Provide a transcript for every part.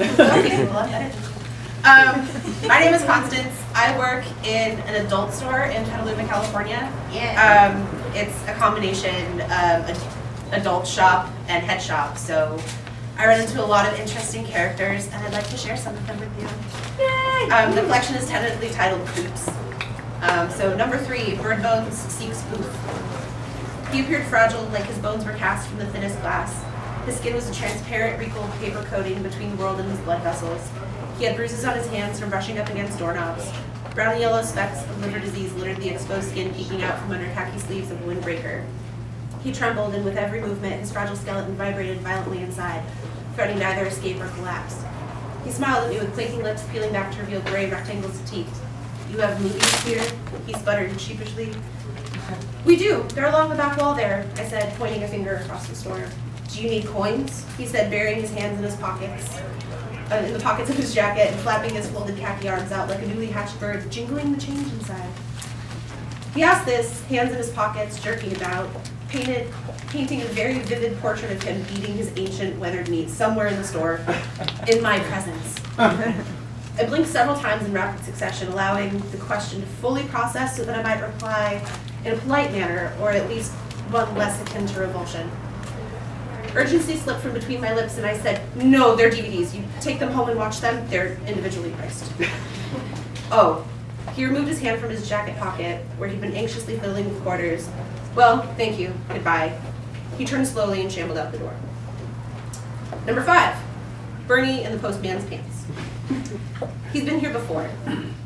Okay, well, I bet it. Um, my name is Constance. I work in an adult store in Petaluma, California. Yeah. Um, it's a combination of adult shop and head shop, so I run into a lot of interesting characters, and I'd like to share some of them with you. Yay! Um, the collection is tentatively titled Boots. Um, so number three, Bird Bones seeks Booth. He appeared fragile, like his bones were cast from the thinnest glass. His skin was a transparent, wrinkled paper coating between the world and his blood vessels. He had bruises on his hands from brushing up against doorknobs. Brown and yellow specks of liver disease littered the exposed skin peeking out from under khaki sleeves of a windbreaker. He trembled, and with every movement, his fragile skeleton vibrated violently inside, threatening to either escape or collapse. He smiled at me with quaking lips peeling back to reveal gray rectangles of teeth. You have movies here? He sputtered sheepishly. We do. They're along the back wall there, I said, pointing a finger across the store. Do you need coins? He said, burying his hands in his pockets, uh, in the pockets of his jacket and flapping his folded khaki arms out like a newly hatched bird, jingling the change inside. He asked this, hands in his pockets, jerking about, painted, painting a very vivid portrait of him eating his ancient weathered meat somewhere in the store, in my presence. I blinked several times in rapid succession, allowing the question to fully process so that I might reply in a polite manner, or at least one less akin to revulsion. Urgency slipped from between my lips, and I said, No, they're DVDs. You take them home and watch them. They're individually priced. oh. He removed his hand from his jacket pocket, where he'd been anxiously fiddling with quarters. Well, thank you. Goodbye. He turned slowly and shambled out the door. Number five, Bernie in the postman's pants. He's been here before.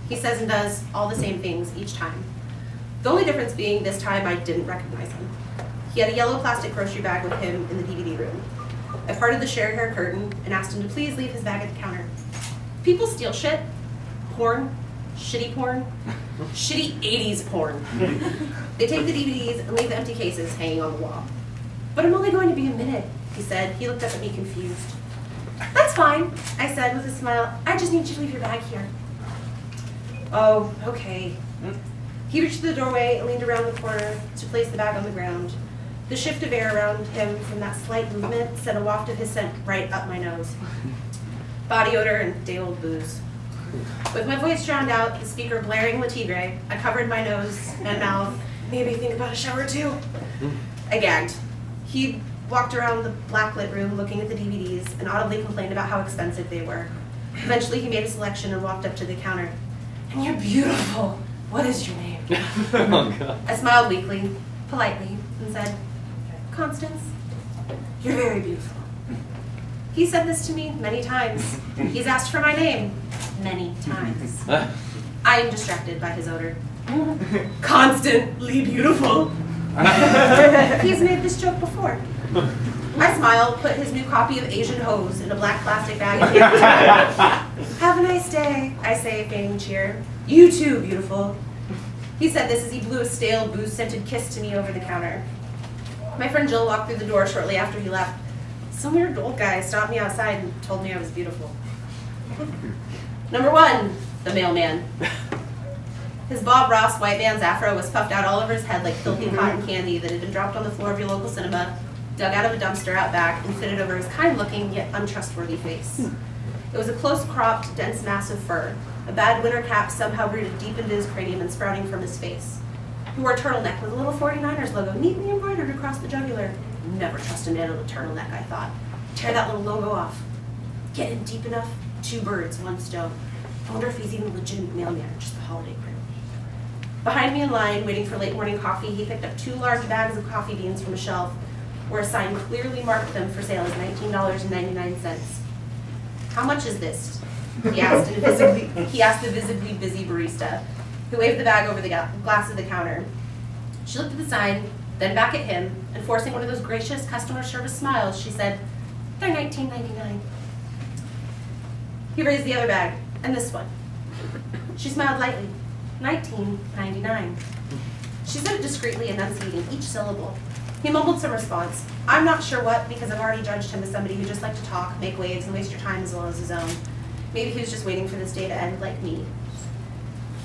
He says and does all the same things each time. The only difference being this time I didn't recognize him. He had a yellow plastic grocery bag with him in the DVD room. I parted the share hair curtain and asked him to please leave his bag at the counter. People steal shit. Porn. Shitty porn. Shitty 80s porn. They take the DVDs and leave the empty cases hanging on the wall. But I'm only going to be a minute, he said. He looked up at me confused. That's fine, I said with a smile. I just need you to leave your bag here. Oh, okay. He reached to the doorway and leaned around the corner to place the bag on the ground. The shift of air around him from that slight movement sent a waft of his scent right up my nose. Body odor and day old booze. With my voice drowned out, the speaker blaring Le Tigre, I covered my nose and mouth. Maybe think about a shower too. I gagged. He walked around the blacklit room looking at the DVDs and audibly complained about how expensive they were. Eventually, he made a selection and walked up to the counter. And you're beautiful. What is your name? oh, God. I smiled weakly, politely, and said, Constance, you're very beautiful. He said this to me many times. He's asked for my name many times. I am distracted by his odor. Constantly beautiful. He's made this joke before. I smile, put his new copy of Asian Hose in a black plastic bag, and handed it to him. Have a nice day, I say, feigning cheer. You too, beautiful. He said this as he blew a stale, booze-scented kiss to me over the counter. My friend Jill walked through the door shortly after he left. Some weird old guy stopped me outside and told me I was beautiful. Number one, the mailman. His Bob Ross white man's afro was puffed out all over his head like filthy cotton candy that had been dropped on the floor of your local cinema, dug out of a dumpster out back, and fitted over his kind-looking yet untrustworthy face. Hmm. It was a close-cropped, dense mass of fur. A bad winter cap somehow rooted deep into his cranium and sprouting from his face. He wore a turtleneck with a little 49ers logo neatly embroidered across the jugular. Never trust a man in a turtleneck, I thought. Tear that little logo off. Get in deep enough, two birds, one stone. I wonder if he's even a legitimate mailman or just a holiday crew. Behind me in line, waiting for late morning coffee, he picked up two large bags of coffee beans from a shelf where a sign clearly marked them for sale as $19.99. How much is this? He asked, visibly, he asked the visibly busy barista, who waved the bag over the glass of the counter. She looked at the sign, then back at him, and forcing one of those gracious customer service smiles, she said, They're $19.99. He raised the other bag, and this one. She smiled lightly. $19.99. She said it discreetly, enunciating each syllable. He mumbled some response. I'm not sure what, because I've already judged him as somebody who just liked to talk, make waves, and waste your time as well as his own. Maybe he was just waiting for this day to end like me.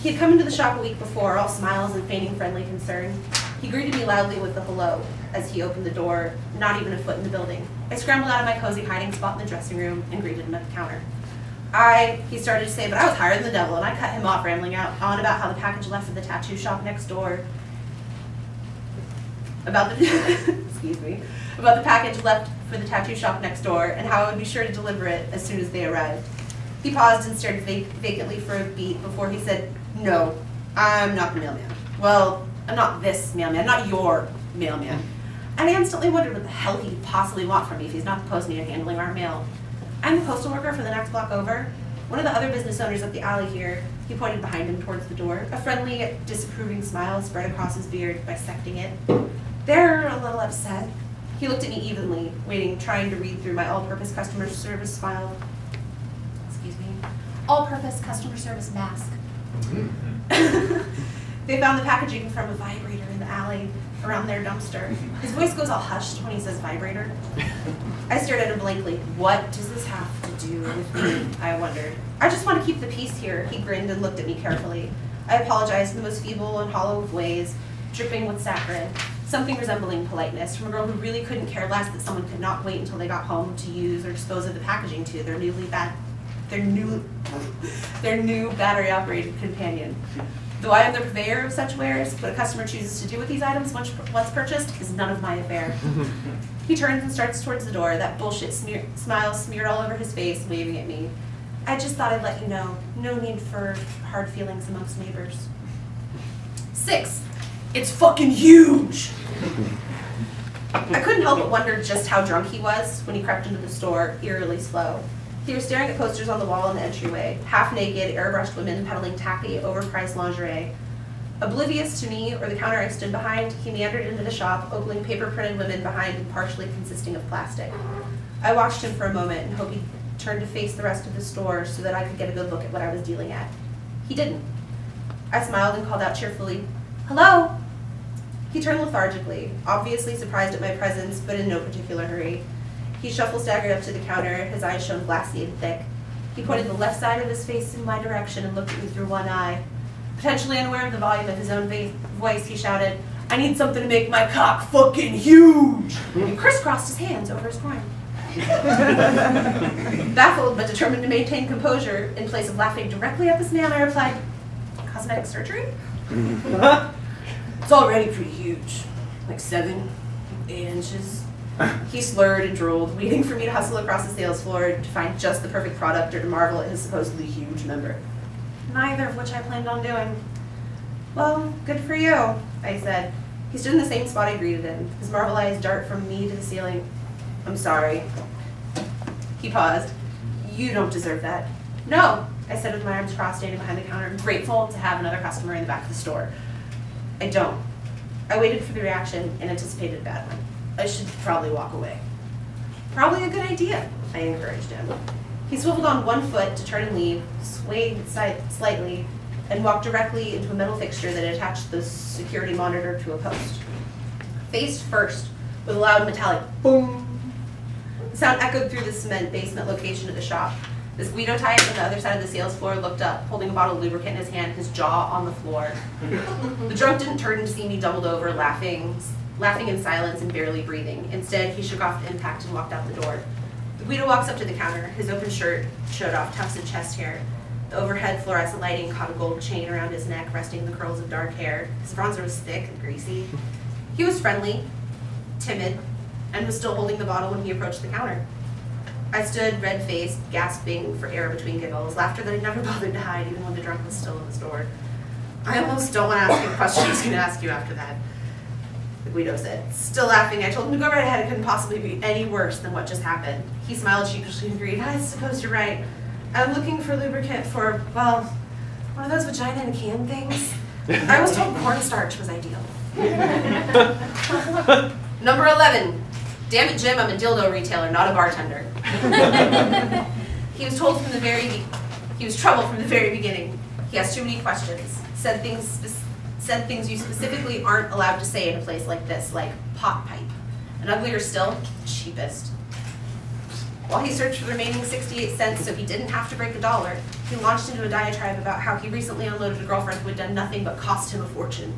He had come into the shop a week before, all smiles and feigning friendly concern. He greeted me loudly with the hello as he opened the door, not even a foot in the building. I scrambled out of my cozy hiding spot in the dressing room and greeted him at the counter. I, he started to say, but I was higher than the devil, and I cut him off, rambling out on about how the package left for the tattoo shop next door. About the, excuse me, about the package left for the tattoo shop next door, and how I would be sure to deliver it as soon as they arrived. He paused and stared vac- vacantly for a beat before he said, No, I'm not the mailman. Well, I'm not this mailman, not your mailman. And I instantly wondered what the hell he'd possibly want from me if he's not the postman handling our mail. I'm the postal worker for the next block over. One of the other business owners up the alley here, he pointed behind him towards the door. A friendly, disapproving smile spread across his beard, bisecting it. They're a little upset. He looked at me evenly, waiting, trying to read through my all-purpose customer service file. Excuse me. All-purpose customer service mask. Mm-hmm. they found the packaging from a vibrator in the alley around their dumpster. His voice goes all hushed when he says vibrator. I stared at him blankly. What does this have to do with me? I wondered. I just want to keep the peace here. He grinned and looked at me carefully. I apologized in the most feeble and hollow of ways, dripping with saccharine, something resembling politeness from a girl who really couldn't care less that someone could not wait until they got home to use or dispose of the packaging to their newly bad, their new, their new battery-operated companion. Though I am the purveyor of such wares, what a customer chooses to do with these items once, once purchased is none of my affair. he turns and starts towards the door, that bullshit smear, smile smeared all over his face, waving at me. I just thought I'd let you know. No need for hard feelings amongst neighbors. Six. It's fucking huge! I couldn't help but wonder just how drunk he was when he crept into the store, eerily slow. He was staring at posters on the wall in the entryway, half naked, airbrushed women peddling tacky, overpriced lingerie. Oblivious to me or the counter I stood behind, he meandered into the shop, ogling paper printed women behind partially consisting of plastic. I watched him for a moment and hoped he turned to face the rest of the store so that I could get a good look at what I was dealing at. He didn't. I smiled and called out cheerfully, Hello! He turned lethargically, obviously surprised at my presence, but in no particular hurry. He shuffled staggered up to the counter, his eyes shone glassy and thick. He pointed the left side of his face in my direction and looked at me through one eye. Potentially unaware of the volume of his own voice, he shouted, I need something to make my cock fucking huge! He crisscrossed his hands over his groin. Baffled but determined to maintain composure, in place of laughing directly at this man, I replied, Cosmetic surgery? it's already pretty huge. Like seven, eight inches. He slurred and drooled, waiting for me to hustle across the sales floor to find just the perfect product or to marvel at his supposedly huge member. Neither of which I planned on doing. Well, good for you, I said. He stood in the same spot I greeted him, his marble eyes dart from me to the ceiling. I'm sorry. He paused. You don't deserve that. No, I said with my arms crossed, standing behind the counter, grateful to have another customer in the back of the store. I don't. I waited for the reaction and anticipated a bad one. I should probably walk away. Probably a good idea, I encouraged him. He swiveled on one foot to turn and leave, swayed slightly, and walked directly into a metal fixture that attached the security monitor to a post. Faced first, with a loud metallic boom. The sound echoed through the cement basement location of the shop. This Guido type on the other side of the sales floor looked up, holding a bottle of lubricant in his hand, his jaw on the floor. the drunk didn't turn to see me doubled over, laughing, laughing in silence and barely breathing. Instead, he shook off the impact and walked out the door. The Guido walks up to the counter. His open shirt showed off tufts of chest hair. The overhead fluorescent lighting caught a gold chain around his neck, resting the curls of dark hair. His bronzer was thick and greasy. He was friendly, timid, and was still holding the bottle when he approached the counter. I stood red-faced, gasping for air between giggles, laughter that I never bothered to hide even when the drunk was still in the store. I almost don't want to ask you the question I was going to ask you after that. Guido said. Still laughing, I told him to go right ahead. It couldn't possibly be any worse than what just happened. He smiled sheepishly and agreed. I suppose you're right. I'm looking for lubricant for, well, one of those vagina in a can things. I was told cornstarch was ideal. Number 11. Damn it, Jim, I'm a dildo retailer, not a bartender. he was told from the very, he was trouble from the very beginning. He asked too many questions, said things, said things you specifically aren't allowed to say in a place like this, like pot pipe. And uglier still, cheapest. While he searched for the remaining 68 cents so he didn't have to break a dollar, he launched into a diatribe about how he recently unloaded a girlfriend who had done nothing but cost him a fortune.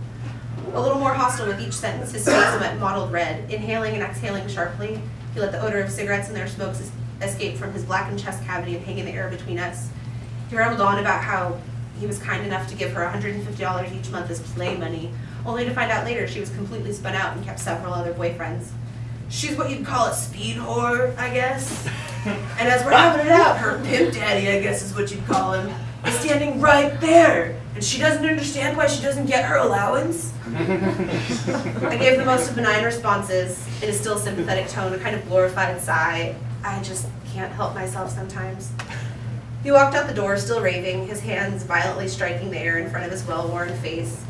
A little more hostile with each sentence, his face went mottled red. Inhaling and exhaling sharply, he let the odor of cigarettes and their smokes escape from his blackened chest cavity and hang in the air between us. He rambled on about how he was kind enough to give her $150 each month as play money, only to find out later she was completely spun out and kept several other boyfriends. She's what you'd call a speed whore, I guess. And as we're having it out, her pimp daddy, I guess is what you'd call him, is standing right there. And she doesn't understand why she doesn't get her allowance. I gave the most benign responses in a still sympathetic tone, a kind of glorified sigh. I just can't help myself sometimes. He walked out the door, still raving, his hands violently striking the air in front of his well-worn face.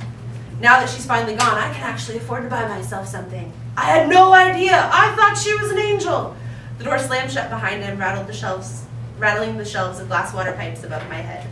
Now that she's finally gone, I can actually afford to buy myself something. I had no idea. I thought she was an angel. The door slammed shut behind him, rattled the shelves, rattling the shelves of glass water pipes above my head.